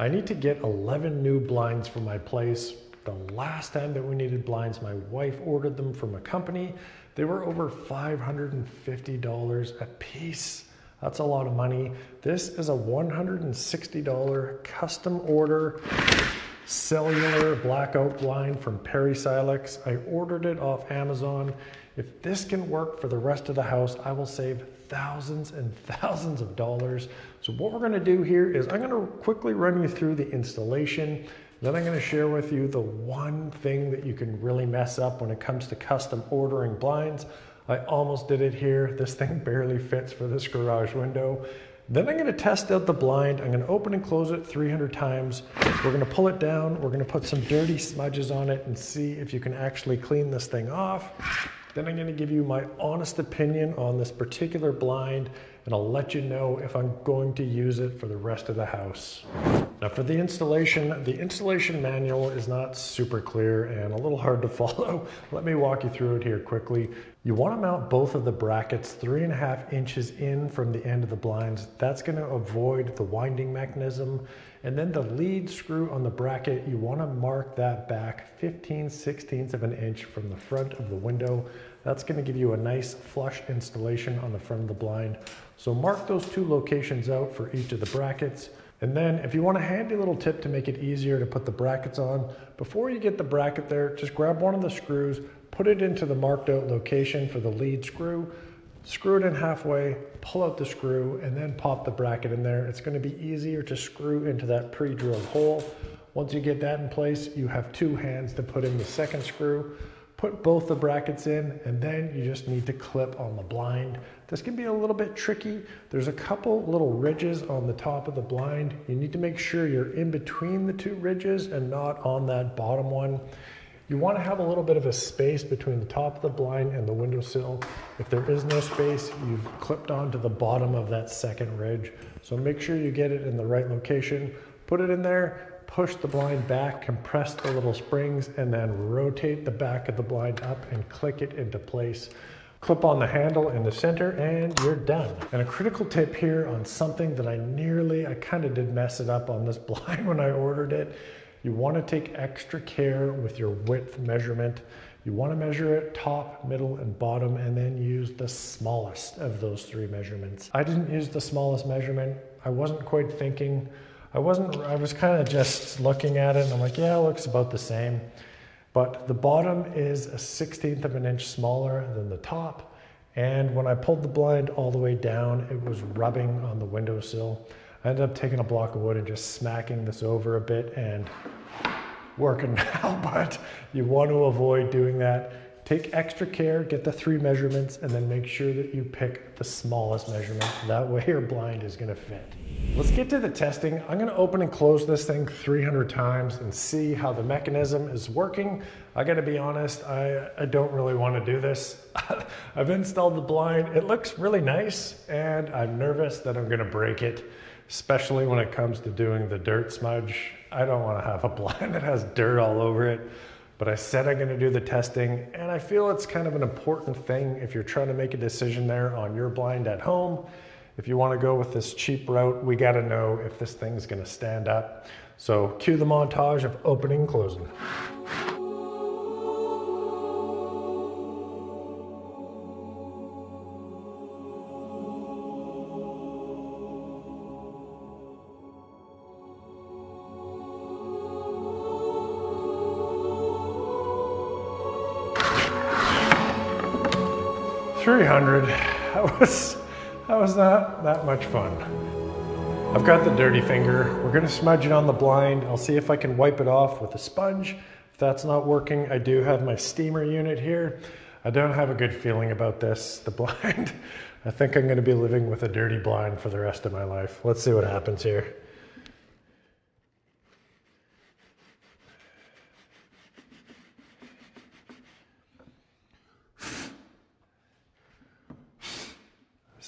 I need to get 11 new blinds for my place. The last time that we needed blinds, my wife ordered them from a company. They were over $550 a piece. That's a lot of money. This is a $160 custom order cellular blackout blind from Persilux. I ordered it off Amazon. If this can work for the rest of the house, I will save thousands and thousands of dollars. So what we're gonna do here is I'm gonna quickly run you through the installation. Then I'm gonna share with you the one thing that you can really mess up when it comes to custom ordering blinds. I almost did it here. This thing barely fits for this garage window. Then I'm gonna test out the blind. I'm gonna open and close it 300 times. We're gonna pull it down. We're gonna put some dirty smudges on it and see if you can actually clean this thing off. Then I'm gonna give you my honest opinion on this particular blind and I'll let you know if I'm going to use it for the rest of the house. Now for the installation, the installation manual is not super clear and a little hard to follow. Let me walk you through it here quickly. You want to mount both of the brackets three and a half inches in from the end of the blinds. That's going to avoid the winding mechanism. And then the lead screw on the bracket, you want to mark that back 15 sixteenths of an inch from the front of the window. That's going to give you a nice flush installation on the front of the blind. So mark those two locations out for each of the brackets. And then if you want a handy little tip to make it easier to put the brackets on, before you get the bracket there, just grab one of the screws, put it into the marked out location for the lead screw, screw it in halfway, pull out the screw, and then pop the bracket in there. It's gonna be easier to screw into that pre-drilled hole. Once you get that in place, you have two hands to put in the second screw put both the brackets in and then you just need to clip on the blind. This can be a little bit tricky. There's a couple little ridges on the top of the blind. You need to make sure you're in between the two ridges and not on that bottom one. You want to have a little bit of a space between the top of the blind and the windowsill. If there is no space, you've clipped onto the bottom of that second ridge. So make sure you get it in the right location. Put it in there, push the blind back, compress the little springs, and then rotate the back of the blind up and click it into place. Clip on the handle in the center and you're done. And a critical tip here on something that I nearly, I kind of did mess it up on this blind when I ordered it. You want to take extra care with your width measurement. You want to measure it top, middle, and bottom, and then use the smallest of those three measurements. I didn't use the smallest measurement. I wasn't quite thinking I wasn't, I was kind of just looking at it and I'm like, yeah, it looks about the same. But the bottom is a 16th of an inch smaller than the top. And when I pulled the blind all the way down, it was rubbing on the windowsill. I ended up taking a block of wood and just smacking this over a bit and working now, but you want to avoid doing that. Take extra care, get the three measurements, and then make sure that you pick the smallest measurement. That way your blind is gonna fit. Let's get to the testing. I'm gonna open and close this thing 300 times and see how the mechanism is working. I gotta be honest, I, I don't really wanna do this. I've installed the blind. It looks really nice and I'm nervous that I'm gonna break it, especially when it comes to doing the dirt smudge. I don't wanna have a blind that has dirt all over it but I said I'm gonna do the testing and I feel it's kind of an important thing if you're trying to make a decision there on your blind at home if you want to go with this cheap route, we got to know if this thing's going to stand up. So cue the montage of opening and closing. Three hundred. That was that was not that much fun. I've got the dirty finger. We're gonna smudge it on the blind. I'll see if I can wipe it off with a sponge. If that's not working, I do have my steamer unit here. I don't have a good feeling about this, the blind. I think I'm gonna be living with a dirty blind for the rest of my life. Let's see what happens here.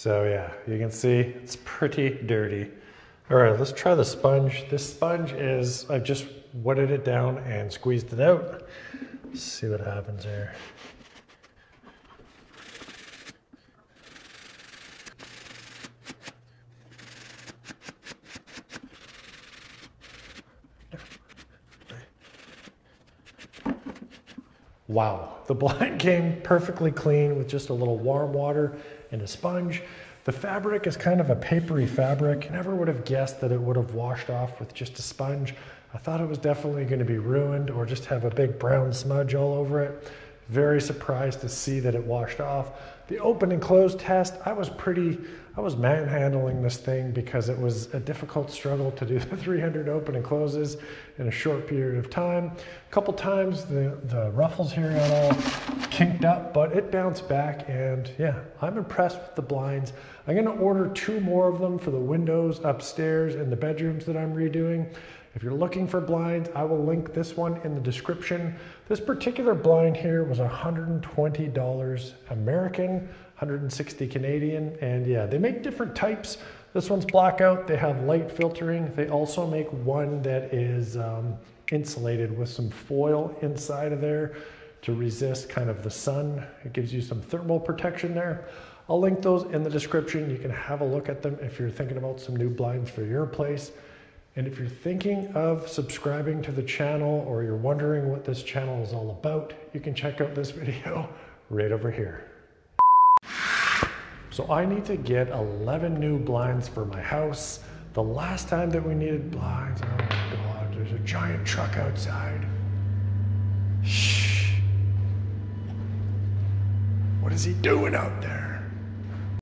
So yeah, you can see it's pretty dirty. All right, let's try the sponge. This sponge is, I've just wetted it down and squeezed it out. Let's see what happens here. Wow, the blind came perfectly clean with just a little warm water and a sponge. The fabric is kind of a papery fabric. Never would have guessed that it would have washed off with just a sponge. I thought it was definitely going to be ruined or just have a big brown smudge all over it. Very surprised to see that it washed off. The open and close test, I was pretty, I was manhandling this thing because it was a difficult struggle to do the 300 open and closes in a short period of time. A couple times the, the ruffles here got all kinked up, but it bounced back and yeah, I'm impressed with the blinds. I'm gonna order two more of them for the windows upstairs in the bedrooms that I'm redoing. If you're looking for blinds, I will link this one in the description. This particular blind here was $120 American, 160 Canadian, and yeah, they make different types. This one's blackout, they have light filtering. They also make one that is um, insulated with some foil inside of there to resist kind of the sun. It gives you some thermal protection there. I'll link those in the description. You can have a look at them if you're thinking about some new blinds for your place. And if you're thinking of subscribing to the channel or you're wondering what this channel is all about, you can check out this video right over here. So I need to get 11 new blinds for my house. The last time that we needed blinds, oh my God, there's a giant truck outside. Shh. What is he doing out there?